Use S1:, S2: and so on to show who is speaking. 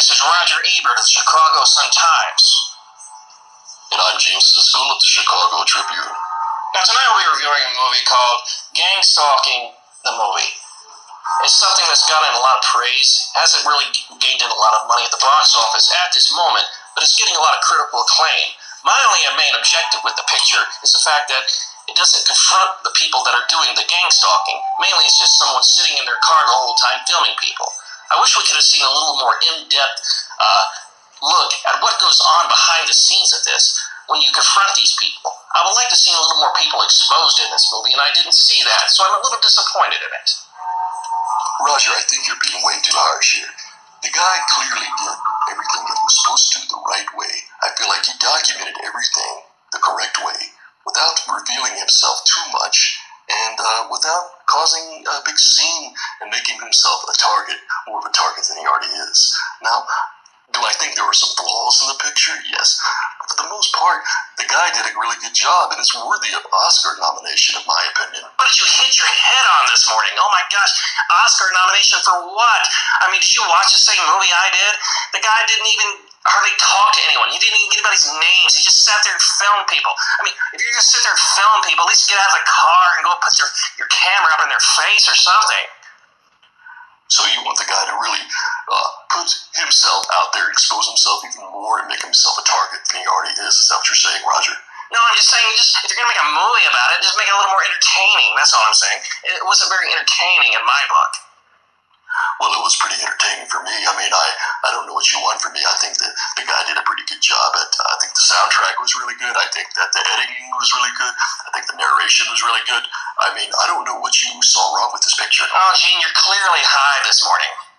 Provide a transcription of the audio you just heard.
S1: This is Roger Ebert of the Chicago Sun-Times.
S2: And I'm James Siskel of the Chicago Tribune.
S1: Now, tonight we'll be reviewing a movie called Gang Stalking, the movie. It's something that's gotten a lot of praise, hasn't really gained in a lot of money at the box office at this moment, but it's getting a lot of critical acclaim. My only main objective with the picture is the fact that it doesn't confront the people that are doing the gang stalking. Mainly, it's just someone sitting in their car the whole time filming people. I wish we could have seen a little more in-depth uh, look at what goes on behind the scenes of this when you confront these people. I would like to see a little more people exposed in this movie, and I didn't see that, so I'm a little disappointed in it.
S2: Roger, I think you're being way too harsh here. The guy clearly did everything that he was supposed to do the right way. I feel like he documented everything the correct way without revealing himself too much and uh, without causing a big scene and making himself a target, more of a target than he already is. Now, do I think there were some flaws in the picture? Yes. But for the most part, the guy did a really good job and is worthy of Oscar nomination, in my opinion.
S1: What did you hit your head on this morning? Oh my gosh, Oscar nomination for what? I mean, did you watch the same movie I did? The guy didn't even hardly talk to anyone. He didn't even get anybody's names. He just sat there and filmed people. I mean, if you're gonna sit there and film people, at least get out of the car and go put your, your camera up in their face or something.
S2: So you want the guy to really uh, put himself out there, expose himself even more, and make himself a target than he already is? Is that what you're saying, Roger?
S1: No, I'm just saying, just if you're gonna make a movie about it, just make it a little more entertaining. That's all I'm saying. It wasn't very entertaining in my book.
S2: Want from me. I think that the guy did a pretty good job. At, I think the soundtrack was really good. I think that the editing was really good. I think the narration was really good. I mean, I don't know what you saw wrong with this picture.
S1: Oh, Gene, you're clearly high this morning.